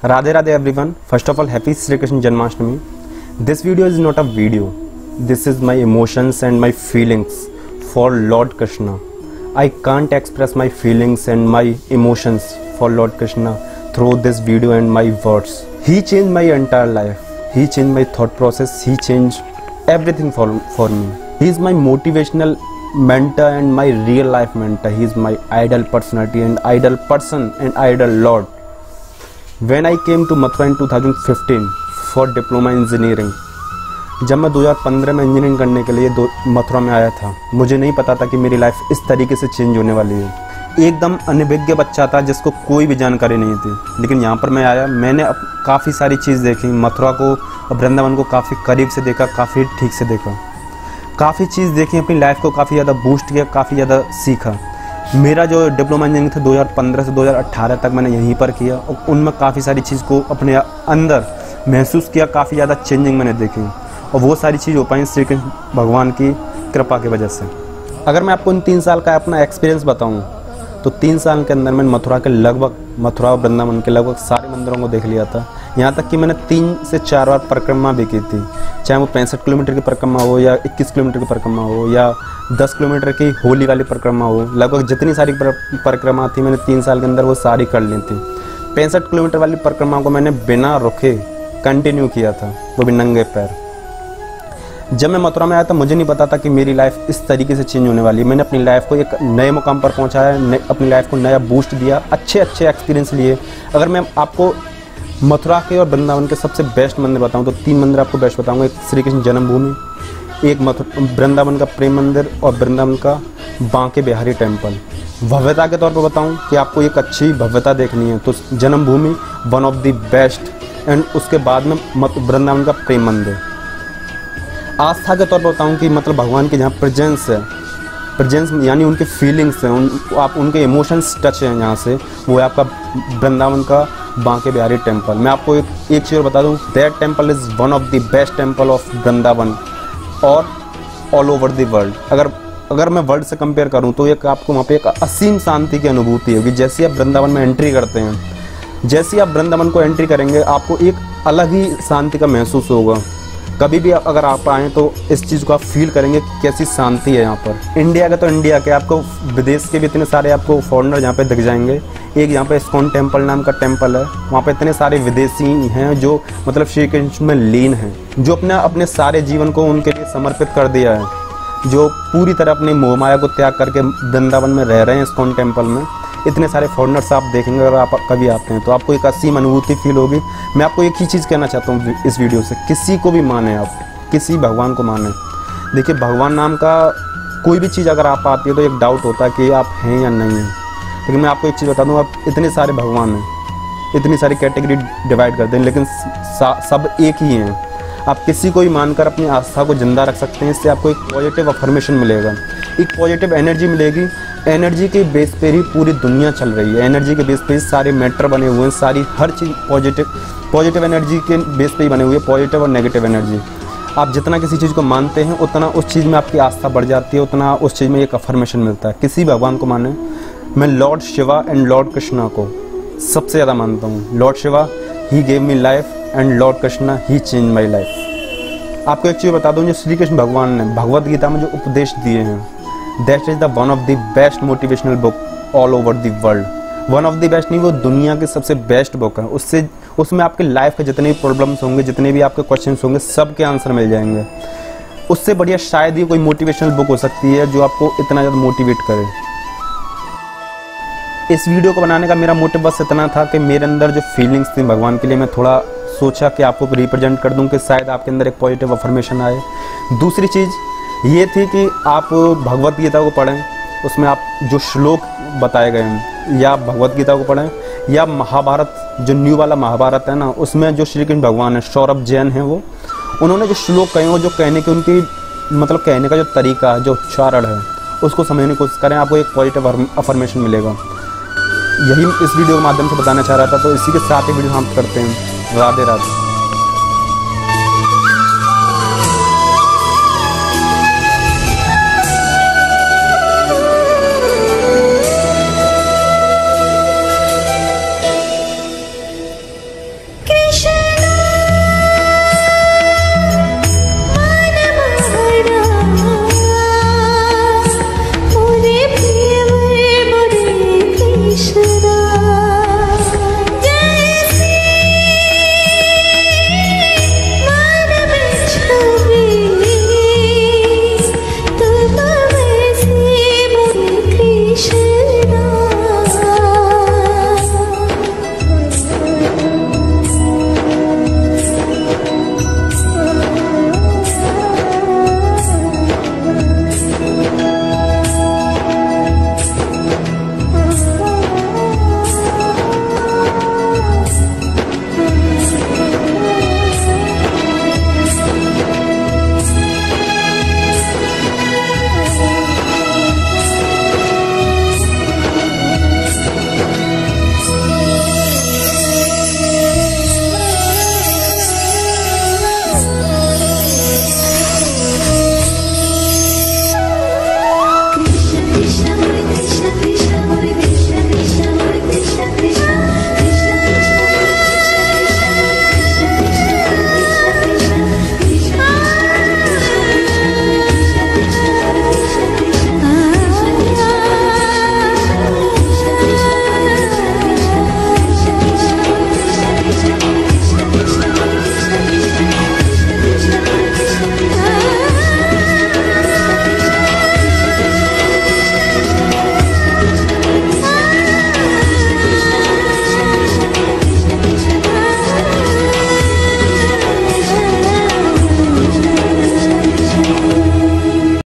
Radhe Radhe everyone. First of all, happy Sri Krishna Janmashtami. This video is not a video. This is my emotions and my feelings for Lord Krishna. I can't express my feelings and my emotions for Lord Krishna through this video and my words. He changed my entire life. He changed my thought process. He changed everything for, for me. He is my motivational mentor and my real life mentor. He is my ideal personality and ideal person and ideal Lord. When I came to Mathura in 2015 for diploma engineering जब मैं 2015 में engineering करने के लिए मथुरा में आया था, मुझे नहीं पता था कि मेरी लाइफ इस तरीके से चेंज होने वाली है। एकदम अनभिज्ञ बच्चा था, जिसको कोई भी जानकारी नहीं थी। लेकिन यहाँ पर मैं आया, मैंने अब काफ़ी सारी चीज़ देखी मथुरा को वृंदावन को काफ़ी करीब से देखा, काफ़ी ठीक से देखा। काफ़ी चीज़ देखी, अपनी लाइफ को काफ़ी ज़्यादा बूस्ट किया, काफ़ी ज़्यादा सीखा। मेरा जो डिप्लोमा इंजीनियरिंग था 2015 से 2018 तक मैंने यहीं पर किया और उनमें काफ़ी सारी चीज़ को अपने अंदर महसूस किया, काफ़ी ज़्यादा चेंजिंग मैंने देखी और वो सारी चीज़ हो पाई श्री कृष्ण भगवान की कृपा की वजह से। अगर मैं आपको इन तीन साल का अपना एक्सपीरियंस बताऊँ तो तीन साल के अंदर मैंने मथुरा के लगभग, मथुरा और वृंदावन के लगभग सारे मंदिरों को देख लिया था। यहाँ तक कि मैंने तीन से चार बार परिक्रमा भी की थी। चाहे वो पैंसठ किलोमीटर की परिक्रमा हो या इक्कीस किलोमीटर की परिक्रमा हो या दस किलोमीटर की होली वाली परिक्रमा हो, लगभग जितनी सारी परिक्रमा थी मैंने तीन साल के अंदर वो सारी कर ली थी। पैंसठ किलोमीटर वाली परिक्रमा को मैंने बिना रुके कंटिन्यू किया था, वो भी नंगे पैर। जब मैं मथुरा में आया था मुझे नहीं पता था कि मेरी लाइफ इस तरीके से चेंज होने वाली है। मैंने अपनी लाइफ को एक नए मुकाम पर पहुँचाया अपनी लाइफ को नया बूस्ट दिया अच्छे अच्छे एक्सपीरियंस लिए। अगर मैं आपको मथुरा के और वृंदावन के सबसे बेस्ट मंदिर बताऊँ तो तीन मंदिर आपको बेस्ट बताऊँगा। एक श्री कृष्ण जन्मभूमि, एक मथुरा वृंदावन का प्रेम मंदिर और वृंदावन का बांके बिहारी टेंपल भव्यता के तौर पर बताऊँ कि आपको एक अच्छी भव्यता देखनी है। तो Janmabhoomi one of the best and उसके बाद में वृंदावन का प्रेम मंदिर। आस्था के तौर पर बताऊँ कि मतलब भगवान के जहाँ प्रेजेंस है। प्रेजेंस यानी उनके फीलिंग्स हैं, उन, आप, उनके इमोशंस टच हैं यहाँ से। वो है आपका वृंदावन का बांके बिहारी टेंपल मैं आपको एक एक चीज़ बता दूँ that temple is one of the best temple of Vrindavan और ऑल ओवर द वर्ल्ड अगर अगर मैं वर्ल्ड से कंपेयर करूँ तो एक आपको वहाँ पे एक असीम शांति की अनुभूति होगी, जैसे आप वृंदावन में एंट्री करते हैं। जैसे आप वृंदावन को एंट्री करेंगे, आपको एक अलग ही शांति का महसूस होगा। कभी भी अगर आप आएँ तो इस चीज़ को आप फील करेंगे कैसी शांति है यहाँ पर। इंडिया का तो इंडिया के, आपको विदेश के भी इतने सारे आपको फॉरनर यहाँ पे दिख जाएँगे। एक यहाँ पे इस्कॉन टेंपल नाम का टेंपल है। वहाँ पे इतने सारे विदेशी हैं जो मतलब श्री कृष्ण में लीन हैं, जो अपने अपने सारे जीवन को उनके लिए समर्पित कर दिया है, जो पूरी तरह अपनी मोहमाया को त्याग करके वृंदावन में रह रहे हैं इस्कॉन टेंपल में। इतने सारे फॉरनर्स आप देखेंगे, अगर आप कभी आते हैं तो आपको एक असीम अनुभूति फील होगी। मैं आपको एक ही चीज़ कहना चाहता हूँ इस वीडियो से, किसी को भी माने आप, किसी भगवान को माने। देखिए, भगवान नाम का कोई भी चीज़ अगर आप आती है तो एक डाउट होता है कि आप हैं या नहीं हैं। लेकिन मैं आपको एक चीज़ बता दूँ आप इतने सारे भगवान हैं, इतनी सारी कैटेगरी डिवाइड कर दें, लेकिन सब एक ही हैं। आप किसी को भी मानकर अपनी आस्था को ज़िंदा रख सकते हैं, इससे आपको एक पॉजिटिव अफर्मेशन मिलेगा। एक पॉजिटिव एनर्जी मिलेगी एनर्जी के बेस पर ही पूरी दुनिया चल रही है। एनर्जी के बेस पर ही सारे मैटर बने हुए हैं, सारी हर चीज़ पॉजिटिव पॉजिटिव एनर्जी के बेस पर ही बने हुए हैं पॉजिटिव और नेगेटिव एनर्जी आप जितना किसी चीज़ को मानते हैं, उतना उस चीज़ में आपकी आस्था बढ़ जाती है, उतना उस चीज़ में एक अफर्मेशन मिलता है। किसी भगवान को माने, मैं Lord Shiva and Lord Krishna को सबसे ज़्यादा मानता हूँ। Lord Shiva he gave me life and Lord Krishna he change my life आपको एक चीज़ बता दूँ, जो श्री कृष्ण भगवान ने, भगवत गीता में जो उपदेश दिए हैं that is the one of the best motivational book all over the world one of the best नहीं, वो दुनिया की सबसे बेस्ट बुक है। उससे, उसमें आपके लाइफ के जितने भी प्रॉब्लम्स होंगे, जितने भी आपके क्वेश्चन होंगे सब के आंसर मिल जाएँगे। उससे बढ़िया शायद ही कोई मोटिवेशनल बुक हो सकती है जो आपको इतना ज़्यादा मोटिवेट करे। इस वीडियो को बनाने का मेरा मोटिव बस इतना था कि मेरे अंदर जो फीलिंग्स थी भगवान के लिए, मैं थोड़ा सोचा कि आपको रिप्रेजेंट कर दूँ कि शायद आपके अंदर एक पॉजिटिव अफर्मेशन आए। दूसरी चीज़ ये थी कि आप भगवत गीता को पढ़ें, उसमें आप जो श्लोक बताए गए हैं, या भगवत गीता को पढ़ें, या महाभारत, जो न्यू वाला महाभारत है ना, उसमें जो श्री कृष्ण भगवान है, सौरभ जैन है वो, उन्होंने जो श्लोक कहे वो जो कहने की उनकी मतलब कहने का जो तरीका है जो उच्चारण है, उसको समझने की कोशिश करें, आपको एक पॉजिटिव अफर्मेशन मिलेगा। यही इस वीडियो के माध्यम से बताना चाह रहा था तो इसी के साथ ही वीडियो हम करते हैं। राधे राधे।